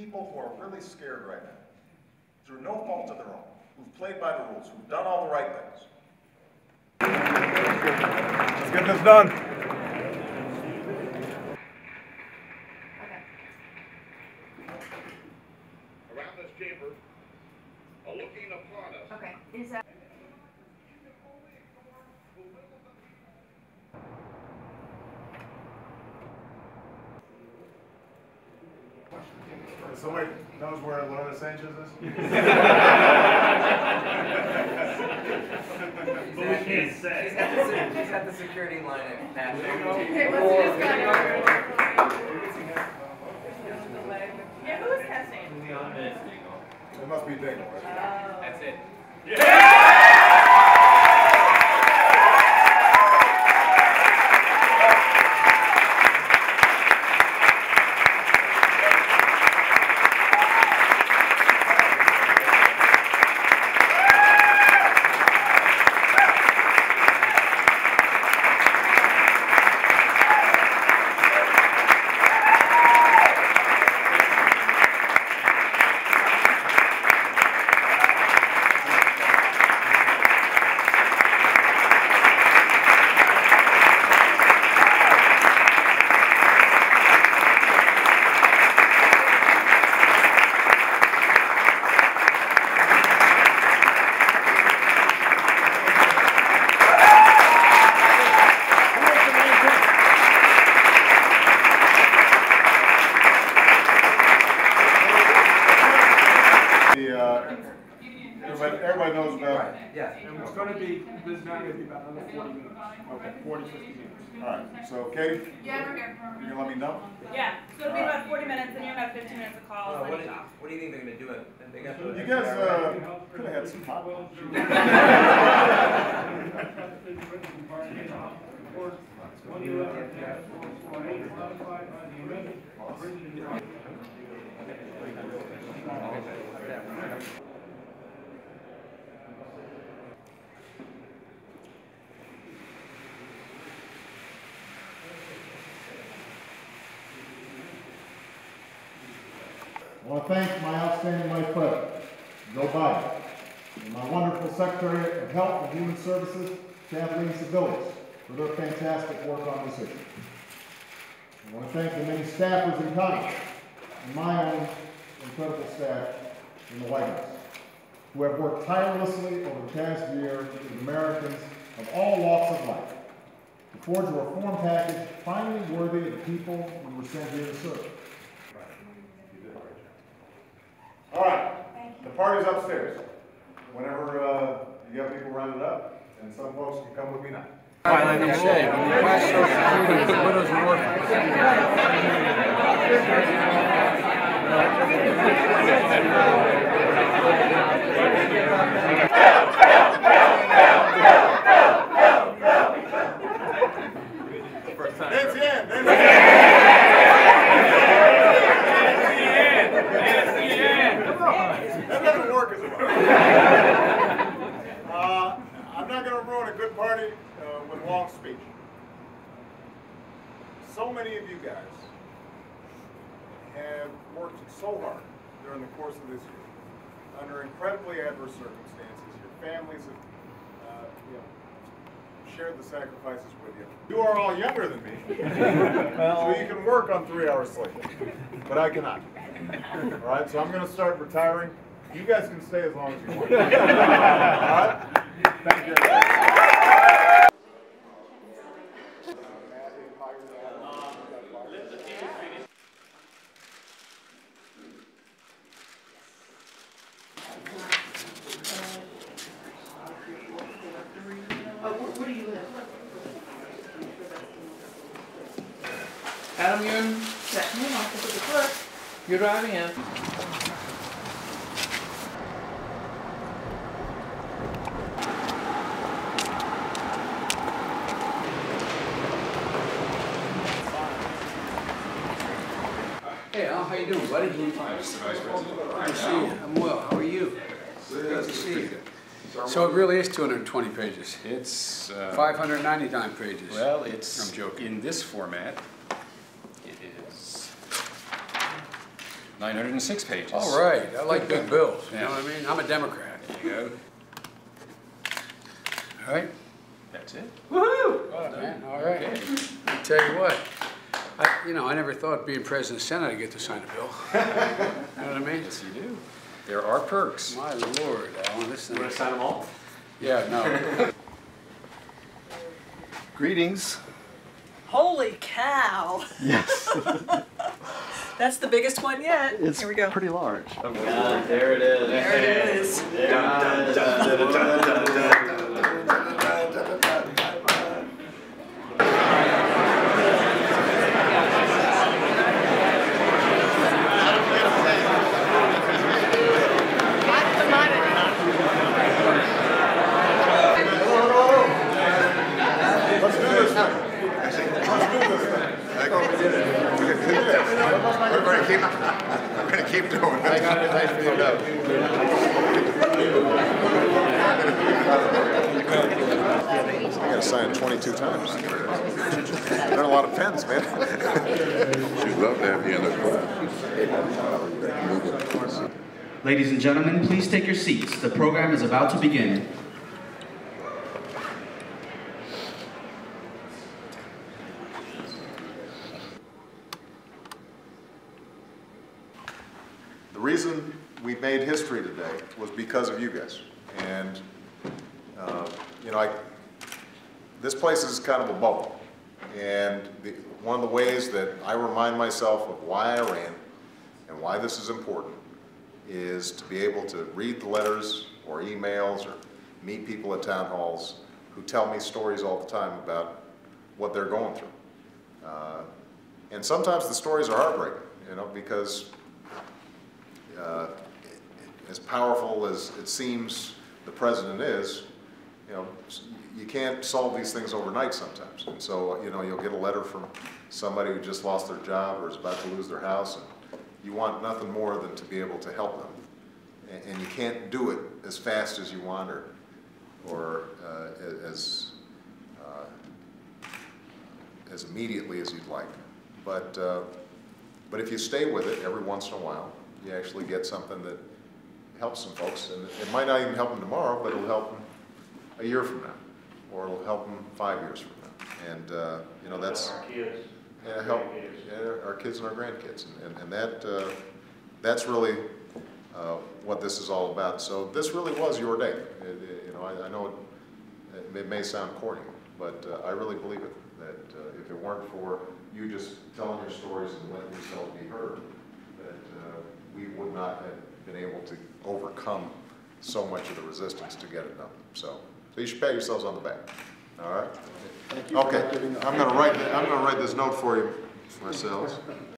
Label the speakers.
Speaker 1: people who are really scared right now, through no fault of their own, who've played by the rules, who've done all the right things. Let's get this done.
Speaker 2: around this chamber are looking upon us.
Speaker 3: Okay, is that?
Speaker 1: Somebody knows where Loretta Sanchez is?
Speaker 4: She's at the, she's at the security line at National.
Speaker 3: Okay, let's this guy. Yeah, who is testing?
Speaker 1: It must be Dingell, right? Oh.
Speaker 4: That's it.
Speaker 1: The, uh, everybody, everybody knows
Speaker 4: Yeah.
Speaker 5: And it's gonna be, this is not gonna be about another forty minutes. Okay. Forty, fifty minutes.
Speaker 1: alright, so Katie,
Speaker 3: Yeah, we're here.
Speaker 1: you gonna let me know?
Speaker 6: Yeah, so it'll be about forty minutes, and you're gonna have fifteen minutes of
Speaker 4: Uh,
Speaker 6: calls,
Speaker 4: what,
Speaker 6: and
Speaker 4: do you,
Speaker 6: talk.
Speaker 4: what do you think they're gonna do? it? They got the.
Speaker 1: You guys, uh, could have had some hot I want to thank my outstanding vice president, Joe Biden, and my wonderful Secretary of Health and Human Services, Kathleen Sebelius, for their fantastic work on this issue. I want to thank the many staffers in Congress and my own incredible staff in the White House, who have worked tirelessly over the past year with Americans of all walks of life to forge a reform package finally worthy of the people we were sent here to serve. All right, the party's upstairs. Whenever, uh, you have people rounded up, and some folks can come with me now. Nancy That doesn't work as well. Uh, I'm not gonna ruin a good party, uh, with a long speech. So many of you guys have worked so hard during the course of this year, under incredibly adverse circumstances. Your families have, uh, you know, shared the sacrifices with you. You are all younger than me, so you can work on three hours sleep, but I cannot. All right, so I'm gonna start retiring. You guys can stay as long as you want. All right? Thank you.
Speaker 7: Adam, you're in, you're driving in. How are you doing, buddy? Good to see you. I'm well. How are you? Good to see you. So it really is 220 pages,
Speaker 8: It's, uh,
Speaker 7: 599 pages.
Speaker 8: well, it's,
Speaker 7: I'm joking.
Speaker 8: in this format, it is 906 pages.
Speaker 7: All right, I like big bills, you know what I mean? I'm a Democrat.
Speaker 8: There you go.
Speaker 7: All right?
Speaker 8: That's it.
Speaker 7: Well, man, all right. I tell you what, I, you know, I never thought being president of the Senate I'd get to sign a bill. You know what I mean?
Speaker 8: Yes, you do. There are perks.
Speaker 7: My lord, Alan, this thing.
Speaker 4: You wanna sign them all?
Speaker 7: Yeah, no.
Speaker 9: Greetings.
Speaker 10: Holy cow!
Speaker 9: Yes,
Speaker 10: That's the biggest one yet.
Speaker 9: it's
Speaker 10: Here we go.
Speaker 9: pretty large.
Speaker 4: Oh, there it is.
Speaker 10: There it is.
Speaker 1: Let's do this thing. Let's do this thing.
Speaker 11: We're gonna keep, we're gonna keep doing it. I got it, nice for you I gotta sign it twenty-two times. There are a lot of pens, man. She'd love to have you in the
Speaker 12: Ladies and gentlemen, please take your seats. The program is about to begin.
Speaker 11: The reason we made history today was because of you guys. And, uh, you know, I, this place is kind of a bubble. And the, one of the ways that I remind myself of why I ran and why this is important is to be able to read the letters or emails or meet people at town halls who tell me stories all the time about what they're going through. Uh, and sometimes the stories are heartbreaking, you know, because uh, as powerful as it seems the president is, you know, you can't solve these things overnight sometimes. And so, you know, you'll get a letter from somebody who just lost their job or is about to lose their house, and you want nothing more than to be able to help them. And, you can't do it as fast as you want or, or uh, as, uh, as immediately as you'd like. But, uh, but if you stay with it every once in a while, you actually get something that helps some folks. And it might not even help them tomorrow, but it'll help them a year from now, or it'll help them five years from now. And, uh, you know, that's. Yeah, help, yeah, our kids and our grandkids. And- And, and that, uh, that's really uh, what this is all about. So this really was your day. It- it- You know, I, I know it, it may sound corny, but uh, I really believe it, that uh, if it weren't for you just telling your stories and letting yourself be heard, that uh, we would not have been able to overcome so much of the resistance to get it done. So, so you should pat yourselves on the back, all right? Okay, I'm gonna write, I'm gonna write this note for you, for ourselves.